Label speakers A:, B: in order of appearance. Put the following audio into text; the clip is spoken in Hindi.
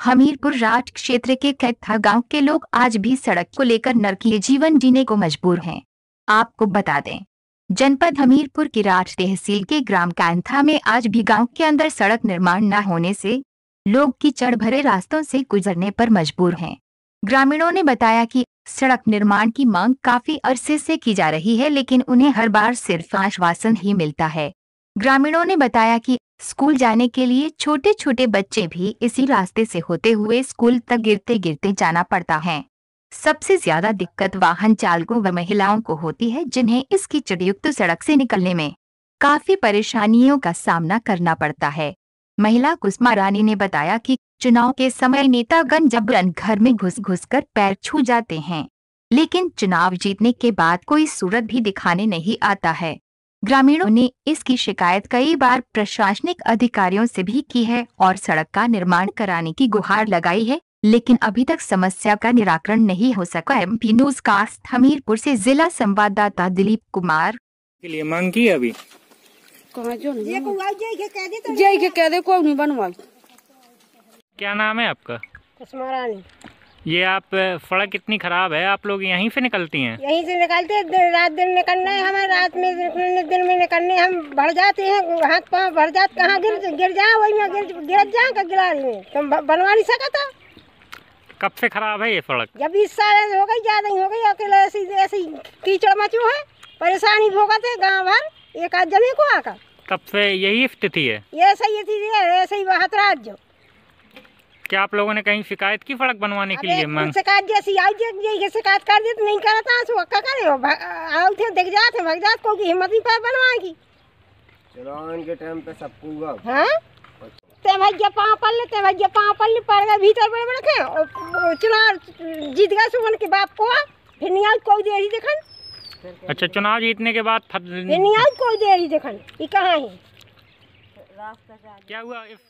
A: हमीरपुर राज क्षेत्र के कैथा गाँव के लोग आज भी सड़क को लेकर नरकीय जीवन जीने को मजबूर हैं। आपको बता दें, जनपद हमीरपुर की राज तहसील के ग्राम कैंथा में आज भी गाँव के अंदर सड़क निर्माण न होने से लोग की चढ़ भरे रास्तों से गुजरने पर मजबूर हैं। ग्रामीणों ने बताया कि सड़क निर्माण की मांग काफ़ी अरसे से की जा रही है, लेकिन उन्हें हर बार सिर्फ़ आश्वासन ही मिलता है। ग्रामीणों ने बताया कि स्कूल जाने के लिए छोटे छोटे बच्चे भी इसी रास्ते से होते हुए स्कूल तक गिरते गिरते जाना पड़ता है। सबसे ज़्यादा दिक्कत वाहन चालकों व महिलाओं को होती है, जिन्हें इस कीचड़युक्त सड़क से निकलने में काफ़ी परेशानियों का सामना करना पड़ता है। महिला कुसमा रानी ने बताया कि चुनाव के समय नेतागण जबरन घर में घुस घुस कर पैर छू जाते हैं, लेकिन चुनाव जीतने के बाद कोई सूरत भी दिखाने नहीं आता है। ग्रामीणों ने इसकी शिकायत कई बार प्रशासनिक अधिकारियों से भी की है और सड़क का निर्माण कराने की गुहार लगाई है लेकिन अभी तक समस्या का निराकरण नहीं हो सका। एमपी न्यूज़ कास्ट हमीरपुर से जिला संवाददाता दिलीप कुमार।
B: के लिए मांग की अभी?
C: कहाँ जो नहीं
D: ये जय के कह दे तो
C: के नहीं बनवाई
B: क्या नाम है आपका?
D: कुसमारानी।
B: ये आप सड़क इतनी खराब है? आप लोग यहीं से निकलती हैं?
D: यहीं से निकलते हैं, रात दिन निकलना है हमें रात में निकलने दिन में निकलने हम भर जाते हैं हाथ पाँव भर जाते कहाँ गिर गिर जाए वही में गिर गिर जाए का गिलारी में। तुम बनवा नहीं सका था?
B: कब से खराब है ये सड़क
D: जब बीस साल हो गई ज़्यादा ही हो गई अकेले ऐसी ऐसी कीचड़ मचू है परेशानी भोगत है गाँव भर एक आध जने को आकर।
B: तब से यही स्थिति है?
D: ये ऐसा ही थी ऐसे ही बात राज्य।
B: क्या आप लोगों ने कहीं शिकायत की सड़क बनवाने के लिए मांग?
D: शिकायत जैसी आई जे शिकायत कर दी तो नहीं करता सो क्या करे हो आओ थे दिख जाते भग जाते कोई हिम्मत नहीं पाए बनवाएगी।
E: चुनाव के टाइम पे सब पूरा
D: हाँ? ते भैया पाँव पल्ले ते भैया पाँव पल्ले पड़ गए भीतर बड़े बड़े थे चुनाव जीत गए सुबह के बाप को फिर नहीं कोई देरी देखन।
B: अच्छा चुनाव जीतने के बाद
D: फिर नहीं कोई देरी देखन ये कहाँ है?
B: क्या हुआ इस